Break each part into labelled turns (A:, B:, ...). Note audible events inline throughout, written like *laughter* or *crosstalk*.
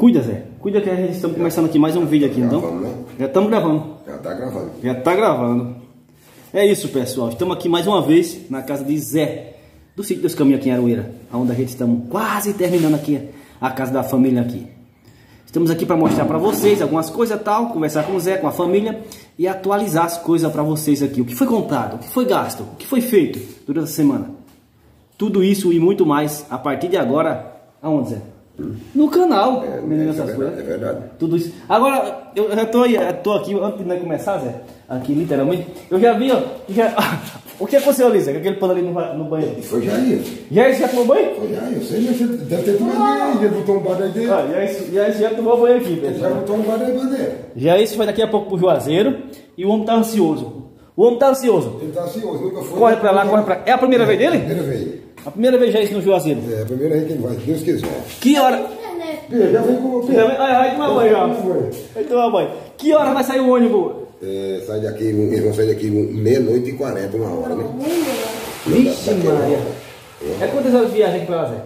A: Cuida, Zé. Cuida que a gente estamos começando aqui mais um vídeo aqui, então.
B: Gravando, né?
A: Já estamos gravando.
B: Já tá gravando.
A: Já tá gravando. É isso, pessoal. Estamos aqui mais uma vez na casa de Zé, do sítio dos Caminhos aqui em Aroeira, onde a gente estamos quase terminando aqui a casa da família aqui. Estamos aqui para mostrar para vocês algumas coisas tal, conversar com o Zé, com a família e atualizar as coisas para vocês aqui. O que foi comprado, o que foi gasto, o que foi feito durante a semana. Tudo isso e muito mais a partir de agora. Aonde, Zé? No canal,
B: É,
A: Meninas
B: é é verdade.
A: Tudo isso. Agora, eu já tô, aí, eu tô aqui, antes de começar, Zé, aqui literalmente, eu já vi, ó, já, *laughs* o que aconteceu ali, Zé, aquele pano ali no, no banheiro?
B: Foi Jair.
A: Já esse já tomou banho?
B: Foi Jair. Eu sei, mas deve ter tomado banho. Ele botou um banho dele.
A: Ah, já esse, já tomou banho aqui,
B: Ele já botou um banho dele.
A: Já esse foi daqui a pouco pro Juazeiro e o homem tá ansioso. O homem tá ansioso.
B: Ele tá ansioso, nunca foi.
A: Corre pra lá, corre pra É a primeira vez dele?
B: Primeira vez.
A: A primeira vez já esse no Juazeiro.
B: É, a primeira vez que ele vai, se Deus quiser.
A: Que hora?
B: Pia, já vem com o
A: Já vai, vai, vai tomar banho já. Vai tomar banho. Que hora vai sair o ônibus?
B: É, sai daqui, eles vão sair daqui meia-noite e quarenta, uma hora, né?
A: Vixe Maria. É quantas horas de viagem aqui pra lá, Zé?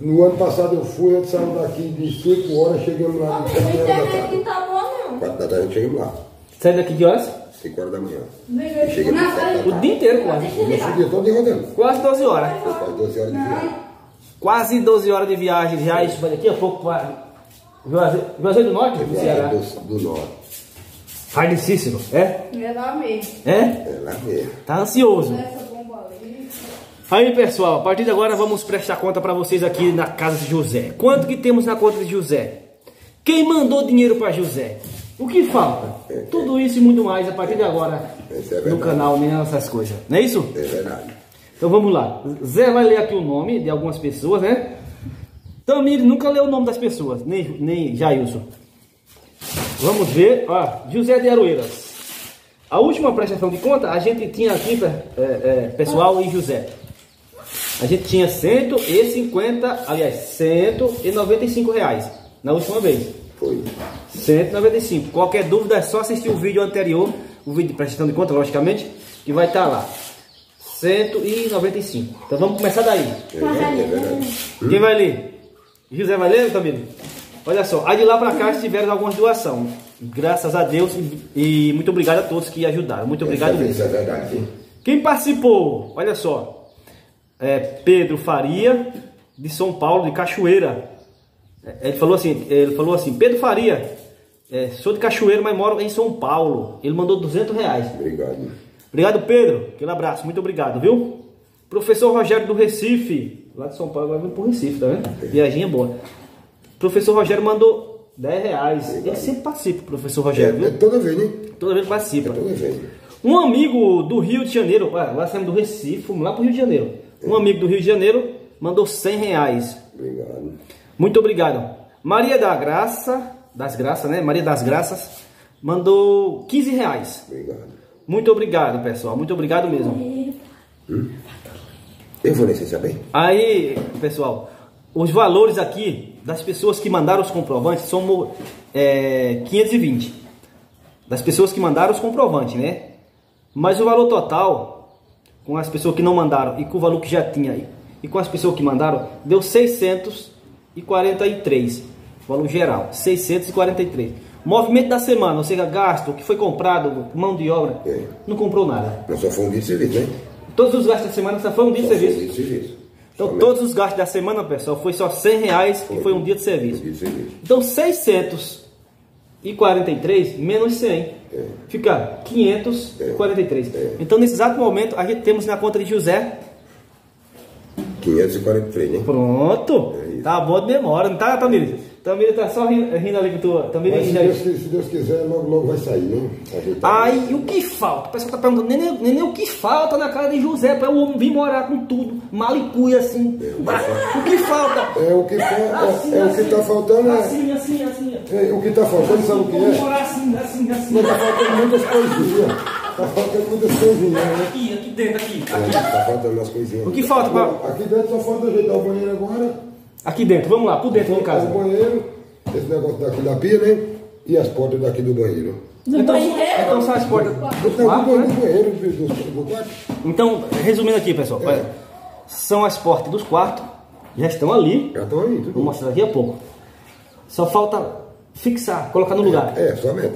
B: No ano passado eu fui, antes saiu daqui de 5 horas, chegamos lá de 4
C: A
B: horas da
C: internet
B: tarde.
C: não tá boa, não.
B: 4 da tarde chegamos lá.
A: Sai daqui que horas?
B: 5 horas da manhã. 4 da
A: O dia inteiro quase.
B: Nosso dia todo rodando.
A: Quase 12 horas.
B: Quase 12 horas de viagem.
A: Quase 12 horas de viagem. Já isso vai daqui a pouco Juazeiro, do Norte, do Ceará.
B: Do, do norte.
A: Cícero, é?
C: É lá mesmo.
A: É?
B: É lá mesmo.
A: Tá ansioso. Aí pessoal, a partir de agora vamos prestar conta para vocês aqui na casa de José. Quanto que temos na conta de José? Quem mandou dinheiro para José? O que falta? Tudo isso e muito mais a partir de agora
B: é
A: no canal Meninas Essas Coisas. Não é isso?
B: É verdade.
A: Então vamos lá. Zé vai ler aqui o nome de algumas pessoas, né? Tamir nunca leu o nome das pessoas, nem, nem Jailson. Vamos ver. Ó, José de Aroeiras. A última prestação de conta, a gente tinha aqui, é, é, pessoal e José. A gente tinha 150, aliás, 195 reais na última vez.
B: Foi.
A: 195. Qualquer dúvida é só assistir o vídeo anterior, o vídeo de prestação de conta, logicamente, que vai estar lá. 195. Então vamos começar daí.
B: É. É verdade.
A: Quem vai ler? José vai ler, Tamiro? Olha só, aí de lá pra cá tiveram algumas doações. Graças a Deus e, e muito obrigado a todos que ajudaram. Muito obrigado mesmo.
B: É.
A: Quem participou? Olha só. É Pedro Faria, de São Paulo, de Cachoeira. É, Ele falou assim, ele falou assim, Pedro Faria, é, sou de Cachoeira, mas moro em São Paulo. Ele mandou 200 reais.
B: Obrigado.
A: Obrigado, Pedro. Aquele abraço, muito obrigado, viu? Professor Rogério do Recife, lá de São Paulo, agora vem pro Recife, tá vendo? Viaginha boa. Professor Rogério mandou 10 reais. Ele sempre participa, professor
B: É,
A: Rogério,
B: é
A: viu?
B: toda vez, né?
A: Toda vez participa.
B: Toda vez.
A: Um amigo do Rio de Janeiro, ué, lá saímos do Recife, fomos lá pro Rio de Janeiro. Um amigo do Rio de Janeiro mandou 100 reais.
B: Obrigado.
A: Muito obrigado. Maria da Graça, das Graças, né? Maria das Graças, mandou 15 reais.
B: Obrigado.
A: Muito obrigado, pessoal. Muito obrigado mesmo.
B: Eu vou licença bem?
A: Aí, pessoal, os valores aqui das pessoas que mandaram os comprovantes são é, 520. Das pessoas que mandaram os comprovantes, né? Mas o valor total, com as pessoas que não mandaram e com o valor que já tinha aí, e com as pessoas que mandaram, deu 643. Valor geral, 643. Movimento da semana, ou seja, gasto, o que foi comprado, mão de obra,
B: É.
A: não comprou nada.
B: Nós só foi um dia de serviço, né?
A: Todos os gastos da semana só foi um dia de
B: Só foi um
A: serviço.
B: dia de serviço.
A: Então
B: Somente
A: todos os gastos da semana, pessoal, foi só 100 reais que foi um dia de
B: um
A: serviço.
B: dia de serviço.
A: Então 643 menos 100
B: É.
A: fica 543. Então nesse exato momento a gente temos na conta de José,
B: 543, né?
A: pronto,
B: É
A: tá bom de memória, não tá, Tamires? Tamires tá só rindo, rindo ali com tua,
B: Mas se
A: rindo ali.
B: Deus, se Deus quiser, logo, logo vai sair, né?
A: Aí o que falta? O pessoal tá perguntando, nem, nem, nem o que falta na casa de José o homem vir morar com tudo, malicuia assim. O que falta?
B: É o que, fa- é, é o que tá faltando, é,
A: Assim, assim, assim.
B: é, o que tá faltando, sabe o que é?
A: morar assim, assim, assim.
B: Não, tá faltando muitas coisinhas. Tá faltando muitas coisinhas, né?
A: Aqui, aqui dentro, aqui.
B: É, tá faltando umas coisinhas.
A: O que falta pra...
B: Aqui dentro só falta ajeitar o banheiro agora.
A: Aqui dentro, vamos lá, por dentro de casa.
B: O banheiro, esse negócio daqui da pia, né? E as portas daqui do banheiro.
C: Do
A: Então,
C: banheiro?
A: então são as portas do quarto,
B: do
A: né?
B: banheiro, do, quarto.
A: Então, resumindo aqui, pessoal.
B: É.
A: são as portas dos quartos. Já estão ali.
B: Já estão aí,
A: Vou
B: tudo.
A: mostrar daqui a pouco. Só falta fixar, colocar no lugar.
B: É, somente.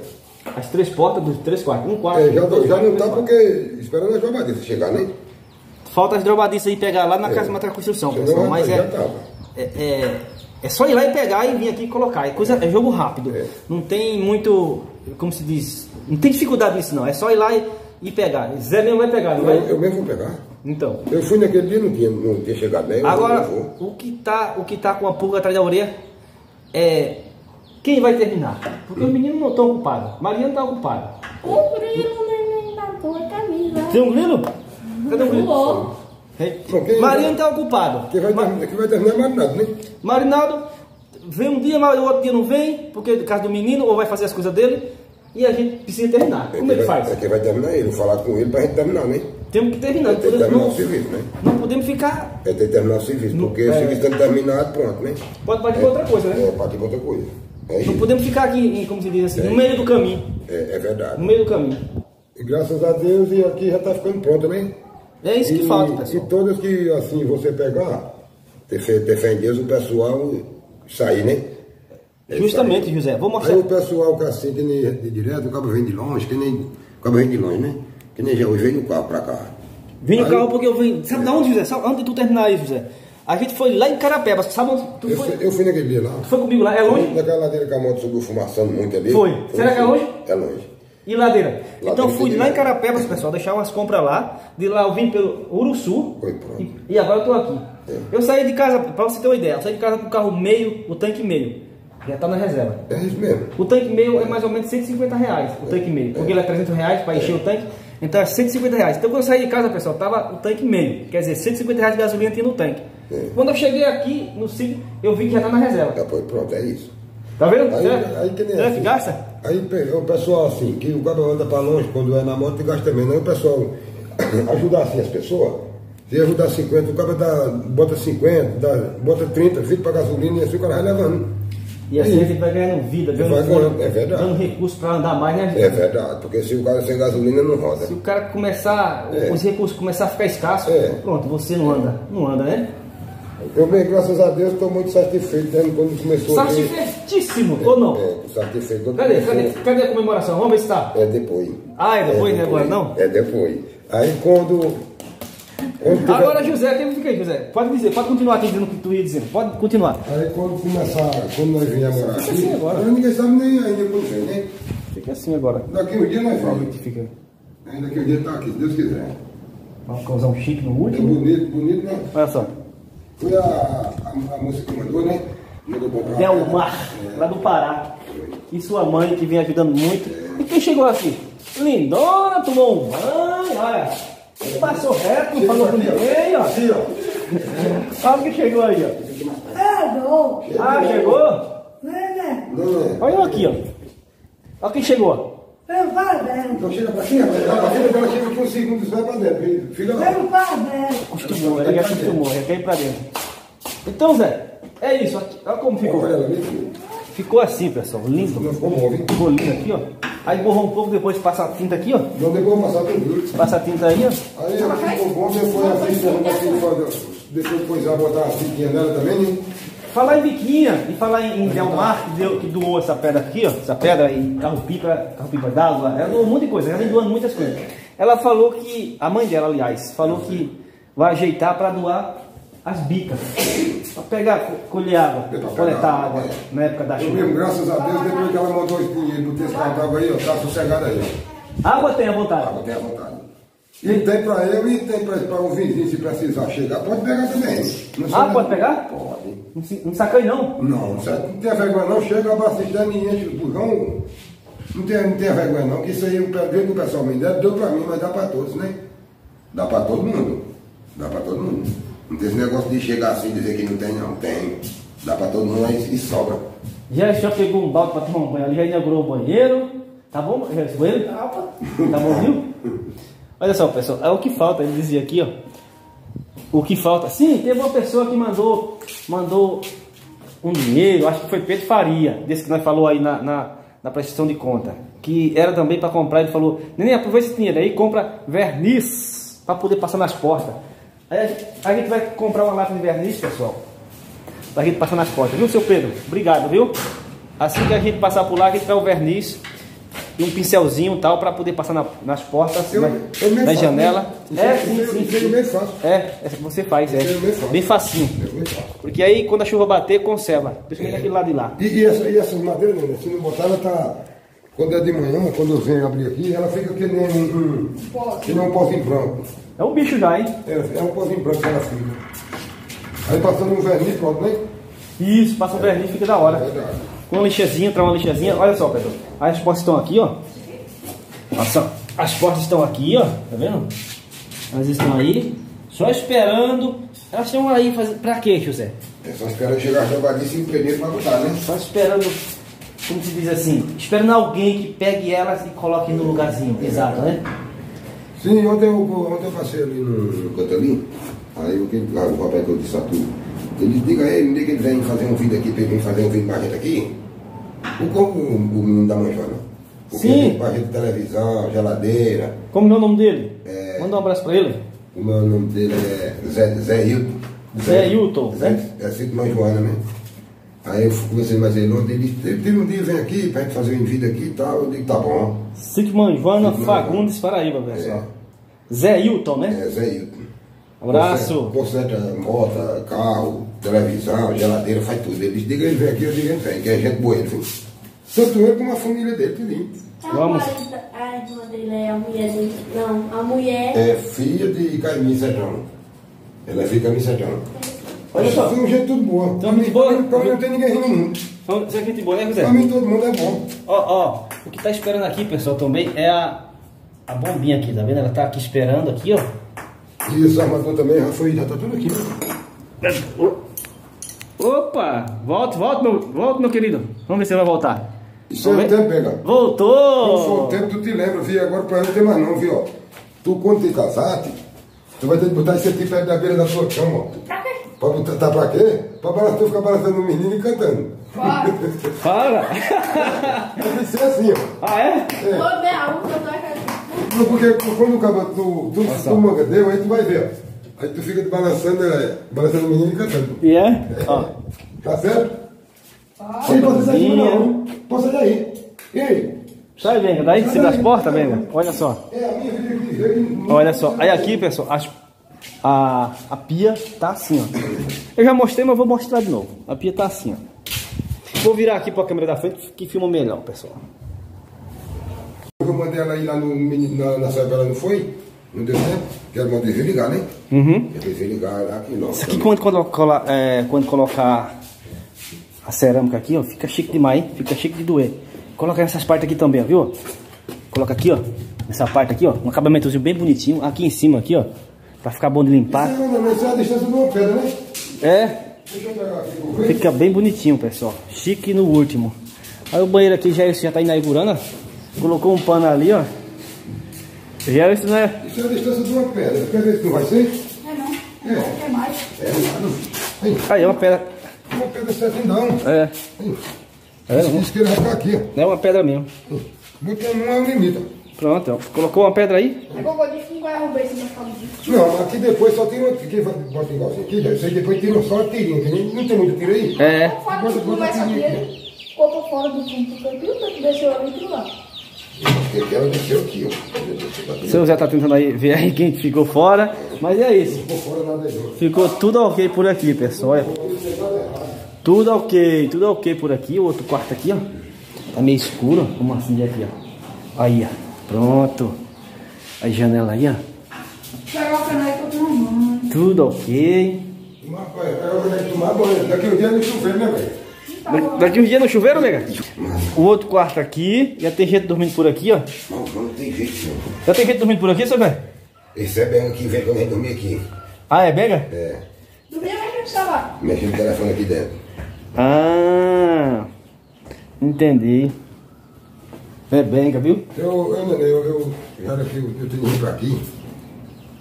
A: As três portas dos três quartos. Um quarto.
B: É, já,
A: dois
B: já não tá porque esperando a jogadiça chegar, né?
A: Falta as drobadiças aí pegar lá na
B: É.
A: casa matéria construção,
B: Senão
A: pessoal. Mas é, é, é, é só ir lá e pegar e vir aqui e colocar. É, coisa, é jogo rápido.
B: É.
A: Não tem muito, como se diz, não tem dificuldade nisso não. É só ir lá e, e pegar. Zé mesmo vai pegar, não
B: Eu,
A: vai?
B: eu mesmo vou pegar.
A: Então.
B: Eu fui naquele dia, não tinha, não tinha chegado nem. eu-
A: Agora, o que, tá, o que tá com a pulga atrás da orelha é quem vai terminar. Porque os meninos não estão ocupados. Mariana está ocupada.
C: O grilo neném da tua camisa.
A: Tem um grilo? Cadê o grilo?
B: Quem-
A: Mariana está ocupado.
B: Quem vai, terminar- quem vai terminar é mais nada, né?
A: Marinaldo vem um dia, mas o outro dia não vem, porque é caso do menino, ou vai fazer as coisas dele, e a gente precisa terminar. Como é que
B: quem vai-
A: faz?
B: É quem vai terminar ele, vou falar com ele pra gente terminar, né?
A: Temos que terminar.
B: Tem que
A: Não,
B: terminar o serviço, né?
A: não podemos ficar.
B: É ter que terminar o serviço, porque
A: é.
B: o serviço está terminado, pronto, né?
A: Pode partir para outra coisa, né?
B: É, partir para outra coisa. É
A: Não podemos ficar aqui, como se diz assim, no meio do caminho.
B: É, é verdade.
A: No meio do caminho.
B: E graças a Deus, e aqui já está ficando pronto, né?
A: É isso que
B: e,
A: falta,
B: E
A: pessoal.
B: todas que, assim, você pegar, ter fe- ter fé em Deus, o pessoal sair, né? É
A: Justamente, José. Vou
B: Aí
A: mostrar.
B: o pessoal que assim, que nem de direto, o cabo vem de longe, que nem. O cabo vem de longe, né? Que nem já hoje veio no carro pra cá.
A: Vim no
B: Aí-
A: carro porque eu vim. Sabe de onde, José? Sabe, antes de tu terminar aí, José? A gente foi lá em Carapebas. Sabe onde? Tu
B: Eu
A: foi,
B: fui, eu fui naquele dia lá.
A: tu foi comigo lá? É longe?
B: Naquela ladeira que a moto subiu fumaçando muito ali.
A: Foi. Será que é longe?
B: É longe.
A: E ladeira?
B: Ladeira
A: então fui lá em. Carapebas, pessoal, deixar umas compras lá. De lá eu vim pelo Uruçu.
B: Foi pronto.
A: E, e agora eu tô aqui.
B: É.
A: Eu saí de casa, pra você ter uma ideia, eu saí de casa com o carro meio, o tanque meio. Já tá na reserva.
B: É isso mesmo.
A: O tanque meio é mais ou menos 150 reais, o tanque meio. Porque ele é 300 reais para encher o tanque, então é 150 reais. Então quando eu saí de casa, pessoal, tava o tanque meio. Quer dizer, 150 reais de gasolina tinha no tanque.
B: É.
A: Quando eu cheguei aqui no sítio, eu vi que já tá na reserva.
B: Foi pronto, é isso.
A: Tá vendo?
B: Aí, aí que nem
A: será
B: assim.
A: que gasta?
B: Aí o pessoal assim, que o cabo anda pra longe quando é na moto e gasta menos. Aí o pessoal *coughs* ajudar assim as pessoas. Se ajudar 50, o cabo dá, bota 50, dá, bota 30, fica pra gasolina e assim o cara vai levando.
A: E assim a gente vai ganhando vida, ganhando, fôlego,
B: é
A: dando recurso para andar mais, né? gente?
B: É verdade, porque se o cara sem gasolina não roda.
A: Se o cara começar,
B: É.
A: os recursos começar a ficar escassos,
B: É.
A: pronto, você não anda. Não anda, né?
B: Eu bem, graças a Deus, estou muito satisfeito né, quando começou aqui.
A: Satisfeitíssimo, ou não?
B: É, satisfeito.
A: Cadê? Cadê? Cadê a comemoração? Vamos ver se tá.
B: É depois.
A: Ah, é depois, né? Agora não?
B: É depois. Aí quando. Tiver-
A: Agora, José, quem fica aí, José? Pode dizer, pode continuar aqui dizendo o que tu ia dizendo. Pode continuar.
B: Aí quando começar, quando nós viemos morar
A: Fica
B: aqui,
A: assim agora.
B: ninguém sabe nem ainda quando vem, né?
A: Fica assim agora.
B: Daqui um dia nós vamos.
A: fica.
B: Ainda daqui um dia tá aqui, se Deus quiser.
A: Vamos causar um chique no
B: É
A: último.
B: bonito, bonito, né?
A: Olha só.
B: Foi a, a, a moça que mandou, né? Mandou comprar.
A: Delmar, lá do Pará. E sua mãe que vem ajudando muito. E quem chegou aqui? Lindona, tomou um banho, olha. Passou reto, falou com ninguém, ó.
B: Aqui, ó.
A: Olha o que chegou aí, ó.
C: É, não.
A: Ah, chegou?
C: Né,
B: Não, não.
A: Olha eu aqui, ó. Olha quem chegou.
C: Pelo padrão.
B: Então chega pra aqui, rapaz. A filha dela chega aqui um segundo e vai pra dentro. Filha lá.
C: Pelo padrão.
A: Acostumou, ela já acostumou, já quer ir pra dentro. Então, Zé, é isso. Olha como ficou.
B: Olha.
A: Ficou assim, pessoal. Lindo.
B: Não? Ficou
A: lindo aqui, ó. Aí borrou um pouco, depois passa a tinta aqui, ó.
B: Não depois passar tudo.
A: Passa a tinta aí, ó.
B: Aí ela ficou bom, depois a filha arruma assim, faz- depois depois vai botar a fitinha dela também, né?
A: Falar em biquinha e falar em, em Delmar, que, deu, que doou essa pedra aqui, ó, essa pedra e carro-pipa, carro-pipa d'água, ela doou um monte de coisa, ela vem doando muitas coisas. Ela falou que, a mãe dela, aliás, falou que vai ajeitar para doar as bicas, para pegar, co- colher água, coletar
B: água,
A: água
B: é.
A: na época da
B: Eu
A: chuva.
B: mesmo, graças a Deus, depois que ela mandou dinheiro do texto d'água aí, ó, tá sossegado aí.
A: Água tem à vontade.
B: Água tem à vontade. E tem pra eu e tem pra um vizinho, se precisar chegar, pode pegar também.
A: Ah,
B: sei-
A: pode pegar?
B: Pode.
A: Não, se- não não.
B: Não, não tem vergonha não, chega abastecendo e enche o burrão. Não tem, não tem vergonha não, que isso aí o que o pessoal me deu, deu pra mim, mas dá pra todos, né? Dá pra todo mundo. Dá pra todo mundo. Não tem esse negócio de chegar assim e dizer que não tem, não. Tem. Dá pra todo mundo e, e sobra.
A: Já, já pegou um balde para tomar um banho ali, já inaugurou o banheiro. Tá bom? Esse banheiro? Tá bom, viu? Olha só, pessoal, é o que falta, ele dizia aqui, ó. O que falta. Sim, teve uma pessoa que mandou, mandou um dinheiro, acho que foi Pedro Faria, desse que nós falou aí na, na, na prestação de conta. Que era também para comprar, ele falou, Neném, aproveita esse dinheiro aí, compra verniz para poder passar nas portas. Aí a gente, vai comprar uma lata de verniz, pessoal. Pra gente passar nas portas, viu, seu Pedro? Obrigado, viu? Assim que a gente passar por lá, a gente vai o verniz e um pincelzinho e tal para poder passar na- nas portas,
B: Eu-
A: na,
B: eu
A: na
B: faço,
A: janela.
B: né?
A: É,
B: Isso-
A: sim, sim.
B: eu meio faço.
A: É, é, você faz, é.
B: Eu.
A: Bem facinho.
B: Eu faço.
A: Porque aí quando a chuva bater, conserva. Eu ver daquele lado de lá.
B: E, e, essa, e essas madeiras, né, se não botar, ela tá. Quando é de manhã, quando eu venho abrir aqui, ela fica que nem um, que nem um pozinho branco.
A: É um bicho já, hein?
B: É, é um pozinho branco que ela fica. Aí passando um verniz, pronto, né?
A: Isso, passa o verniz fica da
B: É
A: hora.
B: verdade.
A: Com uma lixazinha, traz uma lixazinha. Olha só, pessoal. As portas estão aqui, ó. Olha só. As portas estão aqui, ó. Tá vendo? Elas estão aí. Só esperando. Elas estão aí fazendo. Pra quê, José?
B: É só esperando chegar a jogadice e o pneu pra botar, né?
A: Só esperando. Como se diz assim? Esperando alguém que pegue elas e coloque no lugarzinho. Exato, né?
B: Sim, ontem eu, ontem eu passei ali no, no canto ali, aí o, que, o papai que eu disse a tu, ele diga a ele, diga que ele vem fazer um vídeo aqui, pra ele vir fazer um vídeo pra gente aqui. O como o, o menino da manjona. Porque
A: Sim.
B: pra gente televisão, geladeira.
A: Como é o nome dele?
B: É.
A: Manda um abraço pra ele.
B: O meu nome dele é Zé, Zé Hilton.
A: Zé Hilton,
B: Zé,
A: né?
B: é assim como a Joana, né? Aí eu conversei mais ele ontem, ele disse, teve um dia vem aqui pra gente fazer um vídeo aqui e tal. Eu digo, tá bom.
A: Manjoana
B: Sítio
A: Fagundes, Paraíba, pessoal. Zé Hilton, né?
B: É, Zé Hilton.
A: Abraço.
B: Conserta moto, carro, televisão, geladeira, faz tudo. Ele diz, diga ele vem aqui, eu digo ele vem, que é gente boa ele, viu? Tanto ele como a família dele, tudinho.
A: Vamos.
D: A irmã dele é a mulher dele. Não, a mulher.
B: É filha de Caimim Sertão. Ela é filha de Caimim Sertão.
A: Olha só.
B: Foi um jeito tudo boa.
A: Então, muito boa.
B: Pra mim não tem ninguém rindo mundo.
A: Então, aqui é de boa, né, José?
B: Pra mim todo mundo é bom.
A: Ó, ó, o que tá esperando aqui, pessoal, também é a, a bombinha aqui, tá vendo? Ela tá aqui esperando aqui, ó.
B: E esse armador também já foi, já tá tudo aqui. né?
A: Opa! Volta, volta, meu, volta, meu querido. Vamos ver se ele vai voltar.
B: Isso é o tempo, pega. Quando for o
A: Voltou!
B: tempo, tu te lembra, viu? Agora pra não tem mais não, viu? ó. Tu quando te casaste, tu vai ter que botar isso aqui perto da beira da tua cama, ó.
D: Pra
B: botar, tá pra quê? Pra tu ficar balançando o menino e cantando.
D: Bora. *laughs*
A: Para!
B: Tem que ser assim, ó.
A: ah, é?
D: Vou ver a outra, eu tô aqui.
B: Não, porque quando o cabelo, tu, tu, tu manga deu, aí tu vai ver. ó. Aí tu fica balançando, é, balançando o menino e cantando.
A: E é? Ó.
B: Tá certo? Sim, pode sair daí não. Daí. E aí?
A: Sai, venga, daí de cima das portas, venga. Olha só.
B: É a minha vida aqui.
A: Olha só. Aí aqui, pessoal, as- a, a pia tá assim, ó. Eu já mostrei, mas vou mostrar de novo. A pia tá assim, ó. Vou virar aqui pra câmera da frente que filma melhor, pessoal.
B: Eu mandei ela ir lá no, na, na ela não foi? Não deu tempo? Ela mandou desligar, né?
A: Uhum.
B: Desligar aqui não.
A: Isso aqui quando, coloca, é, quando colocar a cerâmica aqui, ó, fica chique demais, hein? Fica chique de doer. Coloca nessas partes aqui também, ó, viu? Coloca aqui, ó, nessa parte aqui, ó, um acabamentozinho bem bonitinho. Aqui em cima, aqui, ó, pra ficar bom de limpar.
B: Isso não, isso é a distância de uma pedra, né?
A: É,
B: Deixa eu pegar aqui. vou ver.
A: fica bem bonitinho, pessoal. Chique no último. Aí o banheiro aqui já, já tá inaugurando, ó. Colocou um pano ali, ó. Já isso, né?
B: Isso é a distância de uma pedra. Quer ver se não vai ser?
D: É não.
B: É.
D: É mais.
B: É, não. Aí,
A: é uma pedra.
B: uma pedra certa não.
A: É,
B: Aí.
A: É,
B: diz que ele vai ficar aqui, ó.
A: é uma pedra mesmo.
B: Um é o limite, ó.
A: Pronto, ó. Colocou uma pedra aí.
D: É cocodinho que não vai arrumar esse.
B: Não, aqui depois só tira outro. Aqui, bota igualzinho aqui. Isso aí depois tira só a tirinha. Não tem muito tiro aí?
A: É.
D: Fora do conversa dele, ficou fora do fundo do cantinho, tanto desceu ali e lá.
B: Ela desceu aqui, ó.
A: O seu Zé tá tentando aí ver aí quem ficou fora, mas é isso. Ficou tudo ok por aqui, pessoal. olha. Tudo ok, tudo ok por aqui. O outro quarto aqui, ó. Tá meio escuro. Vamos acender aqui, ó. Aí, ó. Pronto. A janela aí, ó.
D: Pegou a cana aí que eu tô arrumando.
A: Tudo ok.
B: Que. Daqui um dia não chover, né, velho?
A: Da- Daqui uns dias no chuveiro, nega? O outro quarto aqui. Já tem gente dormindo por aqui, ó.
B: Não, não tem jeito, não.
A: Já tem gente dormindo por aqui, seu velho?
B: Esse é bem aqui, vem quando a gente dormir aqui.
A: Ah, é Bega?
B: É,
D: Dormia mais que estava.
B: mexe no telefone aqui dentro.
A: Ah, entendi. É Benga, viu?
B: Eu, eu, eu, eu, era que eu, eu tenho que ir aqui.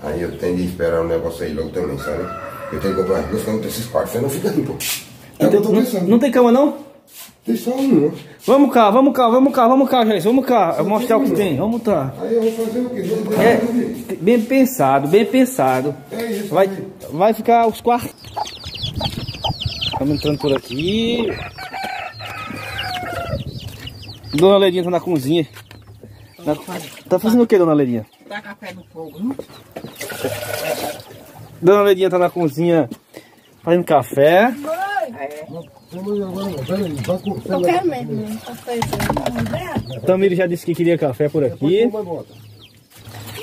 B: Aí eu tenho de esperar um negócio aí logo também, sabe? Eu tenho que comprar duas camas pra esses quartos, você não fica aqui, pô. É o que eu tô
A: não,
B: pensando.
A: não tem cama, não?
B: Tem só um, né?
A: Vamos cá, vamos cá, vamos cá, vamos cá, gente. Vamos cá, eu mostrar o que tem. Vamos tá.
B: Aí eu vou fazer o quê?
A: É, bem pensado, bem pensado.
B: É isso.
A: Vai, vai ficar os quartos. Estamos entrando por aqui. Dona Ledinha tá na cozinha. Na- Tá fazendo o que, dona Ledinha?
E: Dá café no fogo, viu?
A: Dona Ledinha tá na cozinha fazendo café.
B: Vamos
D: Eu quero mesmo, né? Café.
A: Tamiri já disse que queria café por aqui.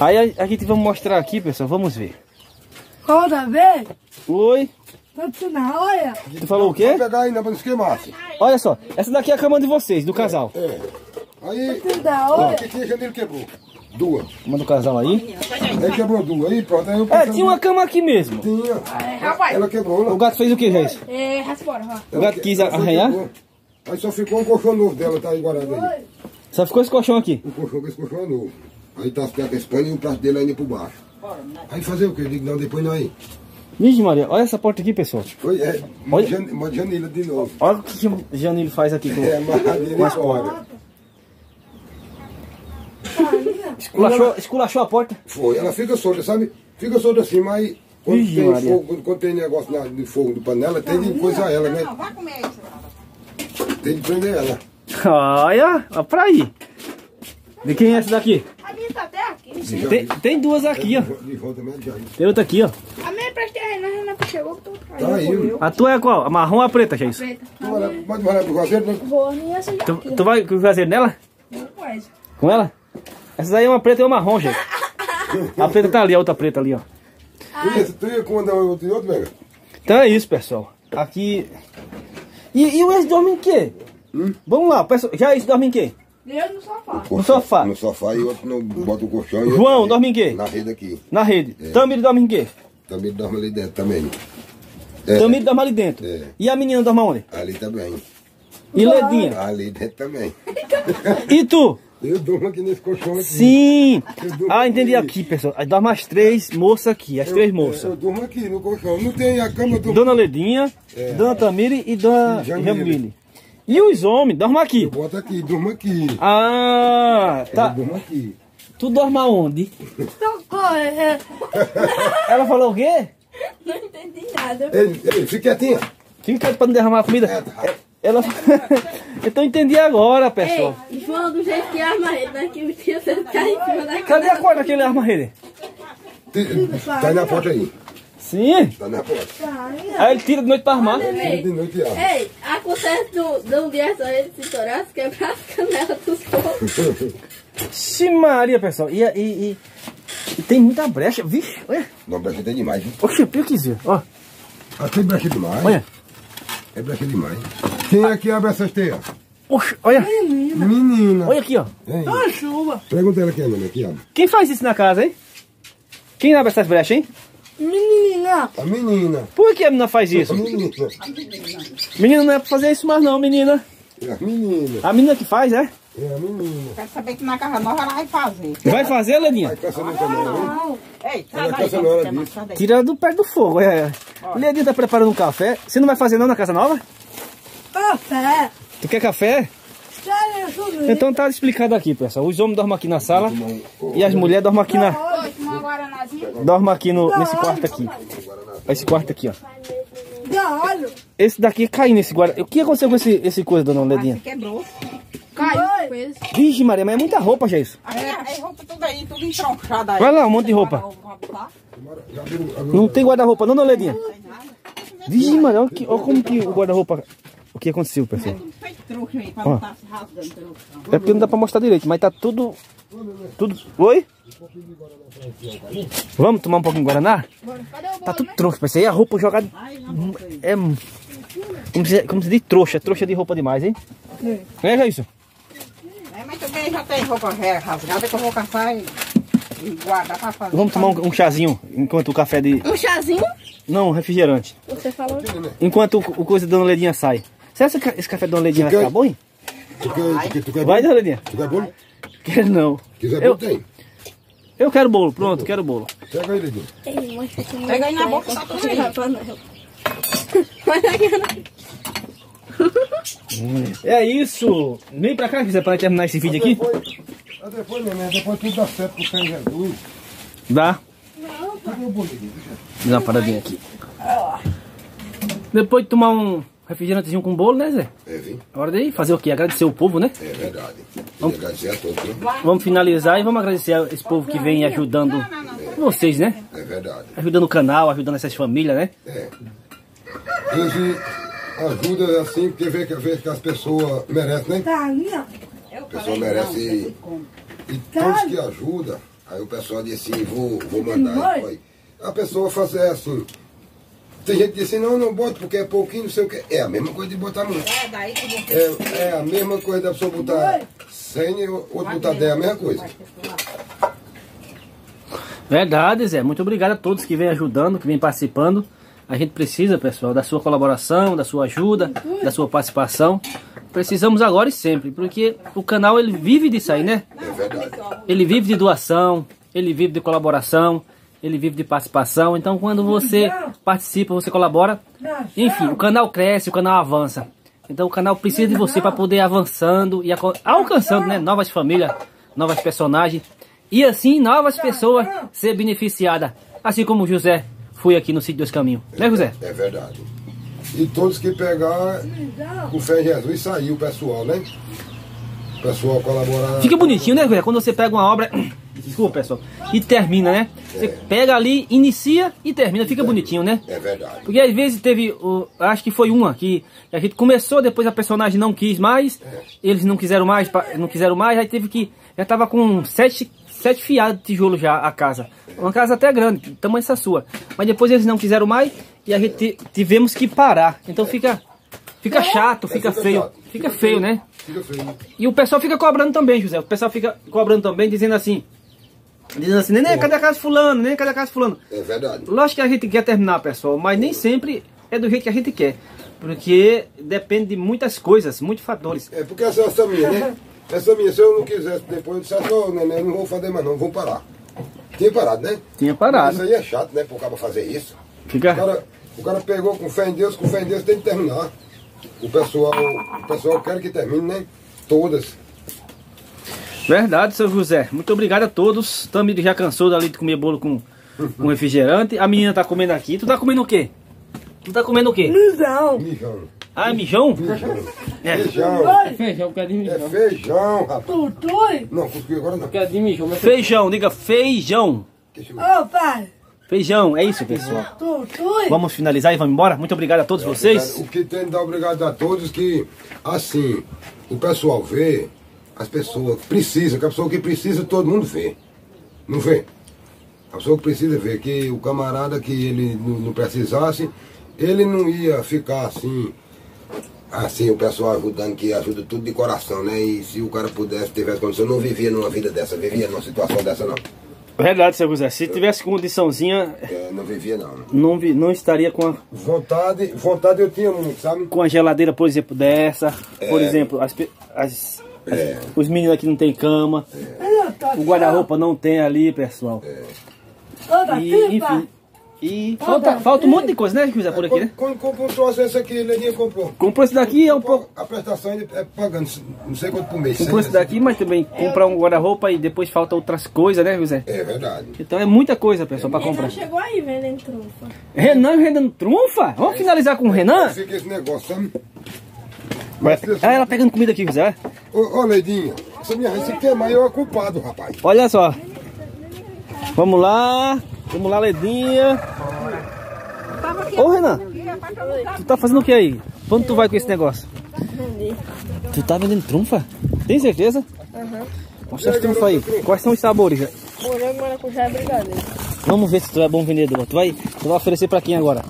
A: Aí a, a gente vai mostrar aqui, pessoal. Vamos ver.
C: Toda vez,
A: Oi.
C: Tá na olha.
A: Tu falou o quê?
B: pegar ainda pra não esquemar.
A: Olha só. Essa daqui é a cama de vocês, do casal.
B: É. Aí,
C: Da
B: ó,
C: olha.
B: aqui tinha janeiro quebrou. Duas.
A: Uma do casal aí.
B: Aí quebrou duas. Aí pronto. Aí eu
A: É, tinha uma cama aqui mesmo.
B: Tinha.
D: Rapaz,
B: Ela quebrou,
A: O
B: né?
A: gato fez o que, Reis?
D: é, raspora, ó.
A: O gato quis
B: Ela
A: arranhar?
B: quebrou. Aí só ficou um colchão novo dela, tá aí guardado aí.
A: Só ficou esse colchão aqui.
B: O colchão, esse colchão é novo. Aí tá as placas Espanha e o prato dele ainda por baixo. Aí fazer o quê? Eu Digo, não, depois não aí.
A: Vixe, Maria, olha essa porta aqui, pessoal.
B: Foi, é,
A: Olha.
B: Jan- uma janela de novo.
A: Olha o que, que o Janilo faz aqui com.
B: É, madeira fora.
A: Esculachou, esculachou a porta.
B: Foi, ela fica solta, sabe? Fica solta assim, mas quando
A: Ih,
B: tem
A: Maria.
B: fogo, quando, quando tem negócio na, de fogo de panela, tem de coisa ela, né?
E: Não, vai comer isso.
B: Tem de prender ela.
A: Olha, olha pra aí. De quem é essa daqui?
D: A minha tá até aqui.
A: Tem, tem duas aqui, ó. Tem outra aqui, ó.
D: A minha prestei aí, na Renata chegou que tu
B: Tá aí.
A: A tua é qual? A marrom ou a preta, Jair?
D: Preta.
B: Tu vai Pode mandar pro caseiro, né?
D: Vou nessa já.
A: Tu, tu vai fazer nela?
D: Não faz.
A: Com ela? Essa daí é uma preta e uma marrom, gente. *laughs* A preta tá ali, a outra preta ali, ó.
B: Tu ia, tu ia comandar o outro e outro, Vega?
A: Então é isso, pessoal. Aqui. E, e o ex dorme em quê? Vamos lá, pessoal. Já ex dorme em quê?
D: Eu no sofá.
A: No sofá.
B: No sofá e outro no, bota o colchão. e
A: João, dorme em quê?
B: Na rede aqui.
A: Na rede. Tamir dorme em quê?
B: Também dorme ali dentro também. É,
A: Tamir dorme ali dentro.
B: É.
A: E a menina dorme onde?
B: ali também.
A: E Ledinha?
B: Ali dentro também.
A: E tu?
B: Eu durmo aqui nesse colchão aqui.
A: Sim!
B: Eu
A: Ah, entendi
B: aqui.
A: aqui, pessoal. Aí dorme as três moças aqui, as três
B: Eu
A: moças.
B: durmo aqui no colchão. Não tem a cama, eu durmo.
A: Dona Ledinha, Dona Tamiri e Dona
B: Jamile.
A: E os homens, dormem aqui.
B: Bota aqui, durmo aqui.
A: Ah,
B: Eu
A: tá.
B: durmo aqui.
A: Tu dorme?
C: Tocou, é.
A: Ela falou o quê?
D: Não entendi nada.
B: Ei, ei, fica quietinha.
A: Fica quieto pra não derramar a comida.
B: É, tá.
A: Ela. *laughs* então eu entendi agora, pessoal.
D: Ei, João, do jeito que arma ele? Que o tio você tá em cima da
A: Cadê a corda que ele arma ele?
B: Tá na porta aí.
A: Sim.
B: Tá na porta.
A: Aí ele tira de noite pra armar.
B: Tira de noite e.
D: Ei, acontece do, de um dia só ele se torar, se quebrar as canelas dos povos.
A: Ixi, *laughs* Maria, pessoal. E, e, e, e tem muita brecha. Vixe, olha.
B: Não, brecha tem demais. hein?
A: Oxe, eu quis ver. Ó,
B: Aqui brecha demais.
A: olha.
B: É brecha demais. Quem é que abre essas teias?
A: Oxe, olha.
B: Menina.
A: Olha aqui, ó.
B: Hein?
C: Uma chuva.
B: Pergunta ela quem é, menina, que abre.
A: Quem faz isso na casa, hein? Quem abre essas brechas, hein?
C: Menina.
B: A menina.
A: Por que a menina faz
B: A
A: isso?
B: menina.
A: Menina não é pra fazer isso mais não, menina.
B: É a menina.
A: A menina que faz, é?
B: É a menina.
E: Quero saber que na casa nova ela vai fazer.
A: Vai fazer, Ledinha?
B: Vai caçando no canal,
E: Ei,
B: disso.
E: sai daí.
A: Tira do pé do fogo, é. Ledinha tá preparando um café. Você não vai fazer não na casa nova?
C: Café.
A: Tu quer café? Então tá explicado aqui, pessoal. Os homens dormem aqui na sala e as mulheres dormem aqui na... Dormem aqui no, nesse quarto aqui. Esse quarto aqui, ó. Esse daqui caiu nesse guarda. O que aconteceu com esse, esse coisa, dona Ledinha?
E: quebrou.
D: Caiu.
A: Vixe, Maria, mas é muita roupa, já isso.
E: Aí aí roupa tudo aí, tudo entronchado aí.
A: Vai lá, um monte de roupa.
B: Abriu-
A: Não tem guarda-roupa não, dona Ledinha? Vixe, Maria, olha, que- olha como que o guarda-roupa... O que aconteceu, pessoal? É porque não dá pra mostrar direito, mas tá tudo... Tudo... Oi? Vamos tomar um pouquinho de Guaraná? Tá tudo troncho, pessoal. E a roupa jogada... É... Como se, como se diz trouxa. Trouxa de roupa demais, hein? É, é isso?
E: É, mas também já tem roupa velha rasgada que eu vou caçar e, e guardar pra fazer.
A: Vamos tomar um, um chazinho enquanto o café de...
D: Um chazinho?
A: Não, refrigerante.
D: Você falou.
A: Enquanto o, o coisa da Dona Ledinha sai. Será que esse ca- esse café da Dona Ledinha vai ficar bom, hein?
B: Tu quer, tu quer, tu quer
A: Vai? Dona Ledinha?
B: Tu quer bolo?
A: Quero não.
B: Quiser
A: Eu,
B: bolo, tem.
A: eu quero bolo, pronto, quero bolo.
B: Pega aí,
D: mas não
E: Pega aí na
D: vai
E: boca, tá.
D: Olha aqui.
A: É isso. Vem pra cá, quiser para terminar esse vídeo aqui.
B: Depois, ah, depois, neném, depois tudo dá certo pro Senhor Jesus.
A: Dá.
B: Cadê o bolinho?
A: Dá uma paradinha aqui. Depois de tomar um, refrigerantezinho com bolo, né, Zé?
B: É, vim.
A: Hora de fazer o quê? Agradecer o povo, né?
B: É verdade. Queria agradecer a todos, né?
A: Vamos finalizar e vamos agradecer a esse povo que vem ajudando vocês, né?
B: É verdade.
A: Ajudando o canal, ajudando essas famílias, né?
B: É. Hoje ajuda assim, porque vê que, vê que as pessoas merecem, né?
C: Tá ali, ó.
E: Eu
B: A pessoa merece e, e todos que ajudam, aí o pessoal diz assim, vou, vou mandar. Aí, a pessoa faz é assim. Tem gente que diz assim, não, não bota porque é pouquinho, não sei o que. É a mesma coisa de botar muito.
E: É daí que você
B: É, é a mesma coisa da pessoa botar 100 e outro botar 10, é a mesma coisa.
A: Verdade, Zé. Muito obrigado a todos que vêm ajudando, que vêm participando. A gente precisa, pessoal, da sua colaboração, da sua ajuda, da sua participação. Precisamos agora e sempre, porque o canal ele vive disso aí, né?
B: É verdade.
A: Ele vive de doação, ele vive de colaboração, ele vive de participação. Então, quando você participa, você colabora, enfim, o canal cresce, o canal avança. Então, o canal precisa de você para poder ir avançando e alcançando, né, novas famílias, novas personagens e assim novas pessoas ser beneficiadas, assim como o José foi aqui no sítio dos Caminhos, né, José?
B: É verdade. E todos que pegar com fé em Jesus saiu o pessoal, né? O pessoal colaborar.
A: Fica bonitinho, né, José? Quando você pega uma obra, desculpa, pessoal, e termina, né? Você pega ali, inicia e termina, fica bonitinho, né?
B: É verdade.
A: Porque às vezes teve, o, acho que foi uma que a gente começou, depois a personagem não quis mais, eles não quiseram mais, não quiseram mais, aí teve que, já tava com sete, sete fiados de tijolo já a casa. Uma casa até grande, tamanho essa sua. Mas depois eles não quiseram mais e a gente ti- tivemos que parar. Então fica, fica chato, fica
B: É, fica
A: feio,
B: chato.
A: fica feio, né?
B: Fica feio.
A: E o pessoal fica cobrando também, José. O pessoal fica cobrando também, dizendo assim, dizendo assim, neném, cadê a casa fulano? Neném, cadê a casa fulano?
B: É verdade.
A: Lógico que a gente quer terminar, pessoal, mas nem sempre é do jeito que a gente quer. Porque depende de muitas coisas, muitos fatores.
B: É porque essa, essa minha, né? *laughs* Essa minha, se eu não quisesse depois, eu dissesse, ô neném, eu não vou fazer mais não, vou parar. Tinha parado, né?
A: Tinha parado.
B: Isso aí é chato, né? Pro cara fazer isso. O
A: Fica.
B: cara, o cara pegou com fé em Deus, com fé em Deus tem que terminar. O pessoal, o pessoal quer que termine, né? Todas.
A: Verdade, seu José. Muito obrigado a todos. Tamir já cansou dali de comer bolo com, com refrigerante. A menina tá comendo aqui. Tu tá comendo o quê? Tu tá comendo o quê?
B: Mijão.
A: Ah, mijão? É.
B: Feijão.
F: Feijão, quer de
B: É
F: mijão.
B: feijão, rapaz.
C: Tutui.
B: Não, cuspi agora não.
F: Quer de mijão, mas
A: Feijão, diga feijão.
C: Ô, pai.
A: Feijão, é isso, pessoal.
C: Tutui.
A: Vamos finalizar e vamos embora. Muito obrigado a todos vocês.
B: O que tem de dar obrigado a todos que, assim, o pessoal vê, as pessoas precisam, que a pessoa que precisa, todo mundo vê. Não vê? A pessoa que precisa ver que o camarada que ele não, precisasse, ele não ia ficar assim, assim, o pessoal ajudando, que ajuda tudo de coração, né? E se o cara pudesse, tivesse condição, não vivia numa vida dessa, vivia numa situação dessa não.
A: Verdade, seu José. Se tivesse condiçãozinha,
B: É, não vivia não.
A: não, vi- não estaria com a,
B: Vontade, vontade eu tinha muito, sabe?
A: com a geladeira, por exemplo, dessa. Por exemplo, as, as-
B: É.
A: os meninos aqui não tem cama. O guarda-roupa não tem ali, pessoal.
C: Outra
A: E,
C: pipa.
A: enfim. E falta, falta um monte de coisa, né, José, por aqui, né?
B: Quando comprou um troço esse aqui, Ledinha comprou.
A: Comprou esse daqui é um pouco.
B: A prestação é pagando, não sei quanto por mês.
A: Comprou esse daqui, mas também comprar um guarda-roupa e depois falta outras coisas, né, José?
B: É verdade.
A: Então é muita coisa, pessoal, pra comprar.
D: chegou aí vendendo trufa.
A: Renan, Renan trunfa? Vamos finalizar com o Renan?
B: Fica esse negócio, sabe?
A: Vai. Ah, ela pegando comida aqui, José.
B: Ô, ô Leidinha, essa minha eu é culpado, rapaz.
A: Olha só. Vamos lá. Vamos lá, Ledinha. Ô, Renan. Tu tá fazendo o que aí? Quando tu vai com esse negócio? Tu tá vendendo trunfa? Tem certeza? Aham. Mostra as trunfas aí. Quais são os sabores? já?
D: Morango, maracujá e brigadeiro.
A: Vamos ver se tu é bom vendedor. Tu vai, tu vai oferecer pra quem agora?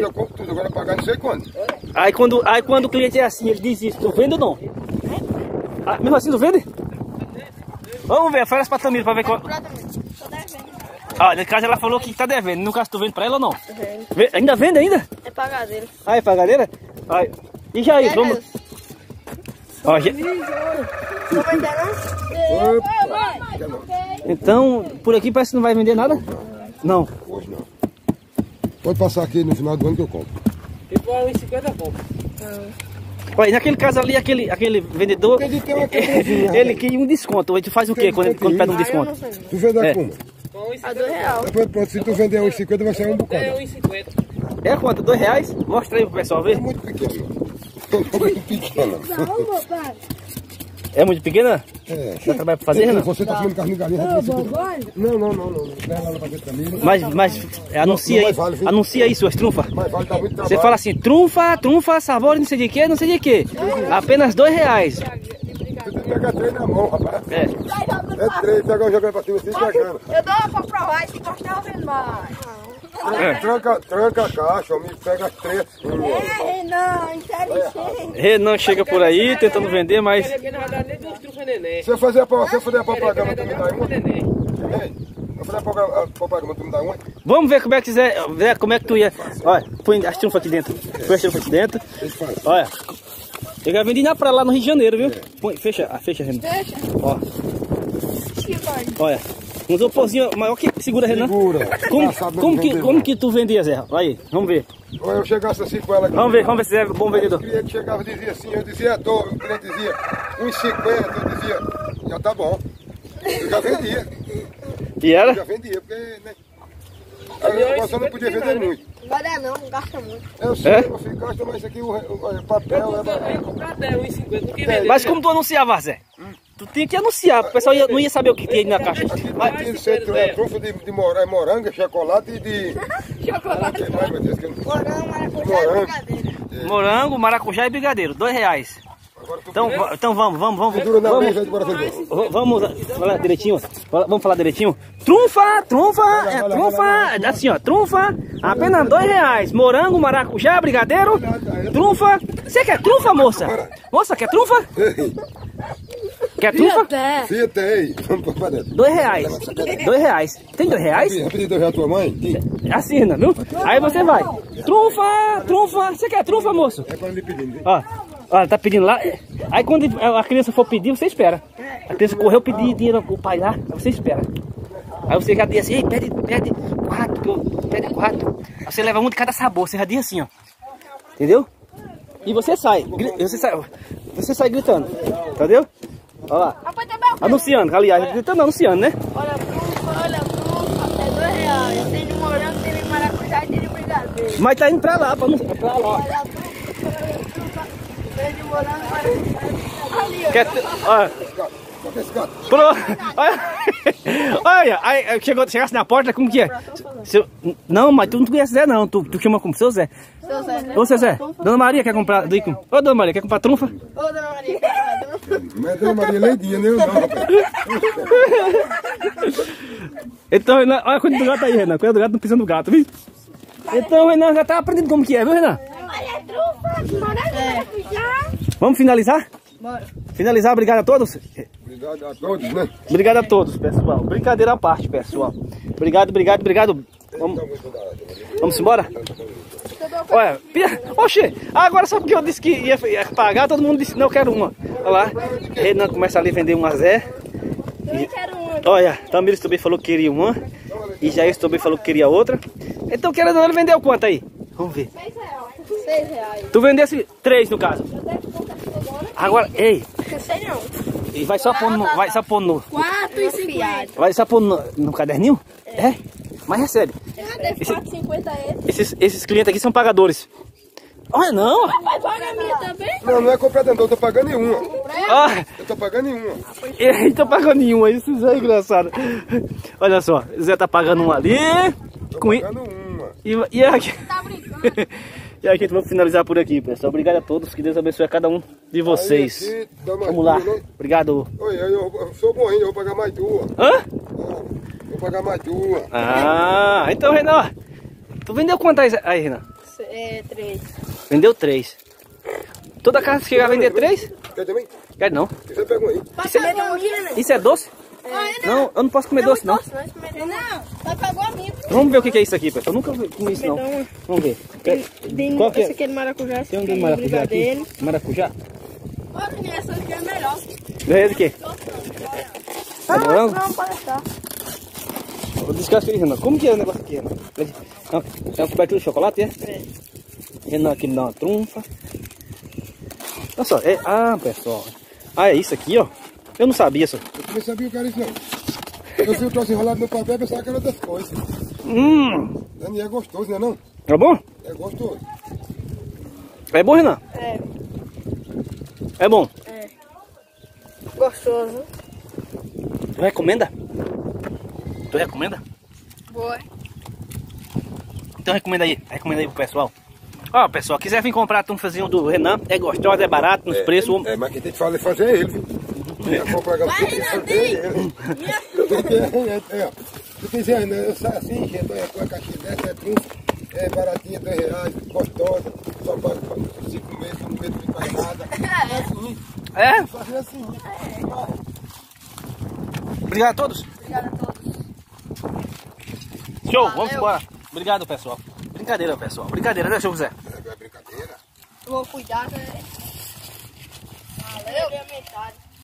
B: Eu compro tudo, agora pagar não sei quando.
A: Aí quando, aí quando o cliente é assim, ele diz isso, tu vende ou não? Ah, mesmo assim tu vende? Vamos ver, oferece pra Tamira pra ver qual. Ah, no caso ela falou que tá devendo. No caso tu vende pra ela ou não? Vê- Ainda vende ainda?
D: É pagadeiro.
A: Ah, é pagadeira? Ai. E Jair, vamos. Ó, Ja-
C: Não vai ter, não?
A: Então, por aqui parece que não vai vender nada? Não.
B: Hoje não. Pode passar aqui no final do ano que eu compro.
F: E foi 1,50 pouco.
A: Olha, naquele caso ali, aquele, aquele vendedor,
B: Ele tem uma quebradinha,
A: ele queria um desconto. A gente faz o quê quando, quando pede um desconto?
B: Tu vê da
A: É.
B: como?
D: A dois real.
B: Depois, pronto, se tu vender 1,50 vai sair um bocado.
F: É 1,50.
A: É quanto? Dois reais? Mostra aí pro pessoal ver.
B: É muito pequeno. É muito pequeno.
C: Não, papai.
A: É muito pequena?
B: É.
A: Dá trabalho pra fazer, Renan?
B: Você tá comendo carne de galinha,
C: bobagem.
B: Não, não, não, não. Também.
A: Mas, mas é, anuncia aí, anuncia aí suas trunfas.
B: Mas vale dar muito trabalho.
A: Você fala assim, trunfa, trunfa, sabor, não sei de que, não sei de que. Apenas dois reais.
B: Você pegar três na mão, rapaz.
A: É.
B: É três, pega jogando pra cima, assim, pegando.
C: Eu dou pra provar e se gostar eu vendo mais.
B: Tranca, tranca a caixa, me pega as três.
C: É, Renan, inteligente.
A: Renan chega por aí tentando vender, mas
F: trufas.
B: Se eu fazer a, se eu fazer a propaganda, tu me dá uma? eu fazer a propaganda, tu me dá uma?
A: vamos ver como é que quiser, ver como é que tu ia. Olha, põe as trunfas aqui dentro. Põe as trunfas aqui dentro. Olha. Eu já vendi na praia lá no Rio de Janeiro, viu? Põe, fecha, ah, fecha, Renan.
C: Deixa.
A: Ó, olha. Um isoporzinho maior que. Segura, Renan.
B: Segura.
A: Como, como,
B: não
A: que, como
B: não.
A: que tu vendia, Zé? Aí, vamos ver.
B: Ou eu chegasse assim com ela aqui.
A: Vamos ver, vamos ver se é bom
B: O
A: vendedor.
B: cliente chegava e dizia assim, eu dizia, tô, o cliente dizia, 1,50, eu dizia, já tá bom. Eu já vendia,
A: E
B: eu
A: era?
B: já vendia, porque, né? Agora só não podia vender muito.
C: Não vai dar não, não gasta muito.
B: Eu sei,
A: É?
B: filho, gasta, mas aqui, o, o, o
F: Eu
B: papel,
F: ia
B: é
F: eu comprar 10, 1,50. Porque vender.
A: Mas como tu anunciava, Zé? Tu tinha que anunciar, o pessoal ia- não ia saber o que tinha aí na caixa. Mas,
B: de ser é, trunfo de, de mora- morango, chocolate e de... *laughs*
C: Chocolate.
B: que mais, meu Deus, que
C: Morango, maracujá e
B: Morango.
C: brigadeiro.
A: morango, maracujá e brigadeiro, dois reais. Então, então vamos, vamos, vamos.
B: dura na
A: Vamos,
B: mesa bora
A: vamos falar direitinho. Vamos falar direitinho. Trunfa, trunfa, é trunfa,
B: lá,
A: assim ó, trunfa, apenas dois reais. Morango, maracujá, brigadeiro, trunfa. Você quer trunfa, moça? Moça, quer trunfa? Quer trunfa?
C: Até.
B: Fita aí, vamos pra.
A: Dois reais. Dois reais. Tem dois reais?
B: Pedi dois reais tua mãe? Tem.
A: Assina, viu? Aí você vai. Trunfa, trunfa. Você quer trunfa, moço?
B: É quando ele pedindo.
A: Ó, ó, ela tá pedindo lá. Aí quando a criança for pedir, você espera. A criança correu pedir dinheiro pro pai lá, aí você espera. Aí você já diz assim, ei, pede, pede quatro, pede quatro. Aí você leva um de cada sabor, você já diz assim, ó. Entendeu? E você sai, você sai, você sai gritando, entendeu? Olha lá,
C: Papai também.
A: anunciando, aliás, gritando, não, anunciando, né?
C: Olha a trufa, olha a trufa. É dois reais. Tem de morango, tem de maracujá e tem de brigadeiro.
A: Mas tá indo pra lá, pra anunciar, pra lá.
C: Olha a trufa, olha a trufa. Tem de morango, maracujá. Ali.
A: Quer, *laughs* olha,
B: Bota esse gato.
A: Pro... Olha, olha, aí chegou, chegasse na porta, como que é? Não, mas tu não conhece Zé não, tu, tu chama como seu Zé.
C: Seu Zé, né?
A: Ô seu Zé, Dona Maria quer comprar. Ô Dona Maria, quer comprar trunfa?
C: Ô, dona Maria.
B: É Maria Leidinha, nem eu não, rapaz.
A: Então, Renan, olha a coisa do gato aí, Renan, cuida do gato não pisando no gato, viu? Então, Renan, já tá aprendendo como que é, viu, Renan?
C: Olha trufa, maracujá.
A: Vamos finalizar?
C: Bora.
A: Finalizar, obrigado a todos?
B: Obrigado a todos, né?
A: Obrigado a todos, pessoal. Brincadeira à parte, pessoal. Obrigado, obrigado, obrigado. Vamos, vamos embora? Olha, oxe, agora só porque eu disse que ia, ia pagar, todo mundo disse, não, eu quero uma. Olha lá, Renan começa ali a vender uma Zé.
C: Eu quero uma.
A: Olha, Tamires também falou que queria uma. E Jair também falou que queria outra. Então, querendo ele vendeu quanto aí? Vamos ver.
C: Seis reais. Seis reais.
A: Tu vendesse três, no caso. Agora, ei,
C: Não sei não.
A: e vai só pôr no, vai só no,
C: Quatro e cinquenta.
A: vai só pôr no, no caderninho? É, mas recebe.
C: E esse.
A: Esses, esses clientes aqui são pagadores. Olha, não.
C: Vai pagar a minha também?
B: Não, não é completamente, eu tô pagando em uma.
A: Ah,
B: Eu tô pagando em uma.
A: ele tá pagando nenhuma, isso é engraçado. Olha só, o Zé tá pagando um ali.
B: Tô
A: Com
B: pagando uma.
A: E, e aqui.
C: Tá brincando? *laughs*
A: E aqui, vamos finalizar por aqui, pessoal. Obrigado a todos. Que Deus abençoe a cada um de vocês.
B: Aí aqui,
A: Vamos lá.
B: né?
A: Obrigado.
B: Oi, eu, eu sou bom ainda, eu vou pagar mais duas.
A: Hã?
B: Vou pagar mais duas.
A: Ah, então, Renan. Tu vendeu quantas aí, Renan?
C: É, três.
A: Vendeu três. Toda casa que chegar a vender três?
B: Quer também?
A: Quer não.
B: Você pegou aí.
C: Aqui, né?
A: Isso é doce? Não, eu não posso comer doce, não.
C: Não, vai pagar a minha.
A: Vamos ver o que é isso aqui, pessoal. Eu nunca comi isso, não. Vamos ver. Quer- Qual que
D: Esse
A: é?
D: aqui é de maracujá, esse
A: Tem um
D: aqui
A: de
D: é
A: maracujá aqui. Maracujá?
C: Olha, essa aqui é melhor.
A: Ganhei de quê? É morango?
C: Não, pode estar.
A: Eu descasco aí, Renan. Como que é o negócio aqui, Renan? É um- É uma cobertura de chocolate, é? Renan aqui me dá uma trunfa. Olha só, é... Ah, pessoal. Ah, é isso aqui, ó. Eu não sabia, só.
B: Eu também sabia o cara isso não. Eu vi o troço enrolado no papel e pensava que era outras coisas.
A: Hum,
B: Daniel é gostoso, né não?
A: é bom?
B: É gostoso.
A: É bom, Renan?
C: É,
A: É bom.
C: gostoso.
A: Tu recomenda? Tu recomenda?
C: Boa.
A: Então recomenda aí, recomenda aí pro pessoal. Ó, pessoal, quiser vir comprar a tunfazinho do Renan, é gostosa, é barato, nos preços.
B: É, mas quem tem que fazer, fazer é ele, viu?
C: Vai,
B: fazer é ele. Eu é, é, saio assim, gente, olha, com a caixinha dessa, é trunfo, é baratinha, 3 reais, gostosa, só paga 5 meses, não medo de pagar nada. *laughs* É assim,
A: É?
B: fazer assim.
A: Obrigado a todos.
C: Obrigada a todos.
A: Show,
C: Valeu.
A: vamos embora. Obrigado, pessoal. Brincadeira, pessoal. Brincadeira, né, seu José?
B: É brincadeira.
C: Vou cuidar, né? Valeu. metade.